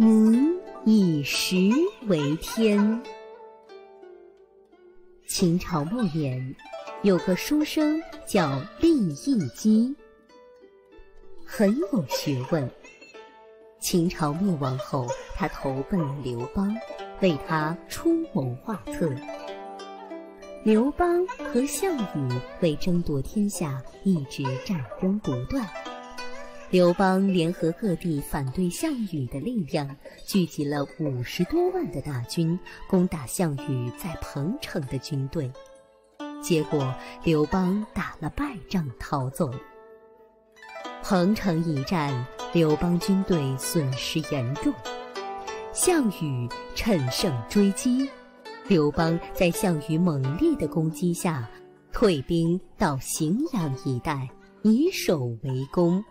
民以食为天。秦朝末年，有个书生叫厉义基，很有学问。秦朝灭亡后，他投奔了刘邦，为他出谋划策。刘邦和项羽为争夺天下，一直战争不断。刘邦联合各地反对项羽的力量，聚集了五十多万的大军，攻打项羽在彭城的军队。结果刘邦打了败仗，逃走。彭城一战，刘邦军队损失严重，项羽趁胜追击。刘邦在项羽猛烈的攻击下，退兵到荥阳一带，以守为攻。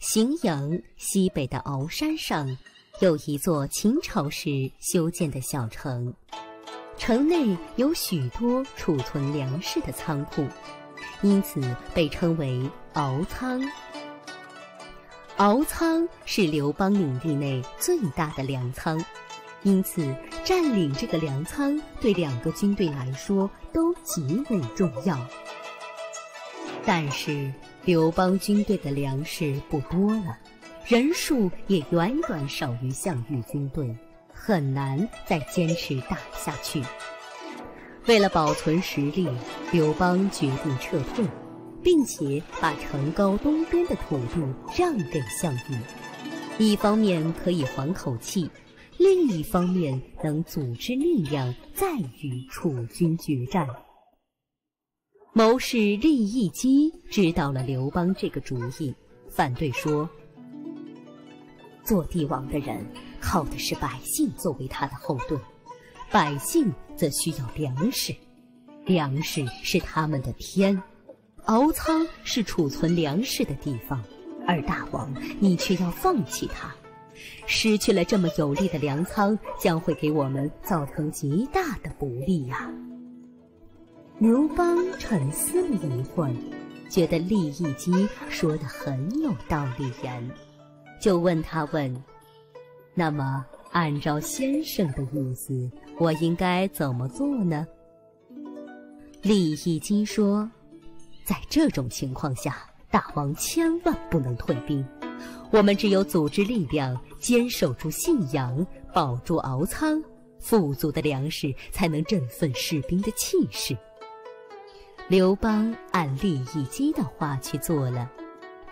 荥阳西北的鳌山上，有一座秦朝时修建的小城，城内有许多储存粮食的仓库，因此被称为敖仓。敖仓是刘邦领地内最大的粮仓，因此占领这个粮仓对两个军队来说都极为重要。但是。刘邦军队的粮食不多了，人数也远远少于项羽军队，很难再坚持打下去。为了保存实力，刘邦决定撤退，并且把城高东边的土地让给项羽，一方面可以缓口气，另一方面能组织力量再与楚军决战。谋士利益基知道了刘邦这个主意，反对说：“做帝王的人靠的是百姓作为他的后盾，百姓则需要粮食，粮食是他们的天，敖仓是储存粮食的地方，而大王你却要放弃它，失去了这么有利的粮仓，将会给我们造成极大的不利呀。”刘邦沉思了一会儿，觉得利益基说的很有道理然，就问他问：“那么按照先生的意思，我应该怎么做呢？”利益基说：“在这种情况下，大王千万不能退兵，我们只有组织力量，坚守住信阳，保住敖仓，富足的粮食才能振奋士兵的气势。”刘邦按利益基的话去做了，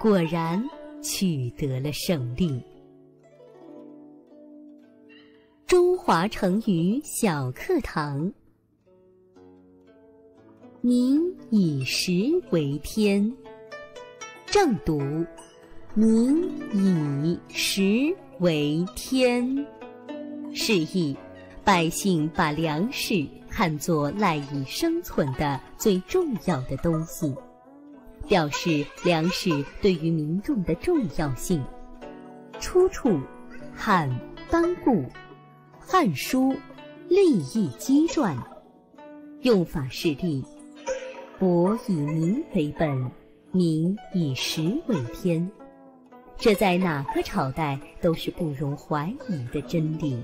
果然取得了胜利。中华成语小课堂：民以食为天。正读：民以食为天。示意百姓把粮食。看作赖以生存的最重要的东西，表示粮食对于民众的重要性。出处：《汉班固《汉书·利益基传》。用法是例：国以民为本，民以食为天。这在哪个朝代都是不容怀疑的真理。